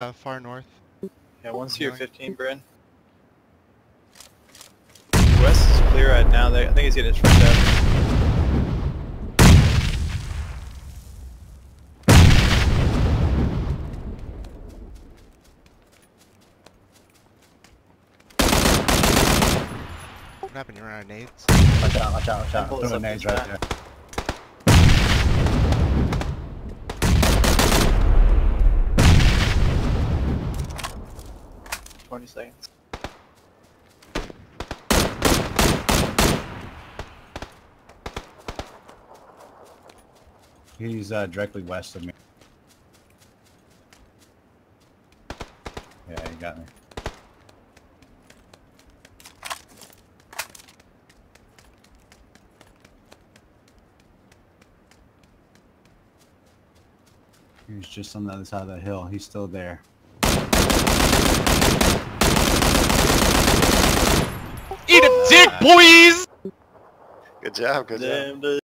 uh, far north. Yeah, one North. CU 15, Bryn. West is clear right now. I think he's getting his first out. What happened? You ran out of nades? Watch out, watch out, watch out. Bullets Throwing nades right back. there. Twenty seconds. He's uh, directly west of me. Yeah, he got me. He's just on the other side of the hill. He's still there. Dick, boys! Good job, good job. Dude.